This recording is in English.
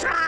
try!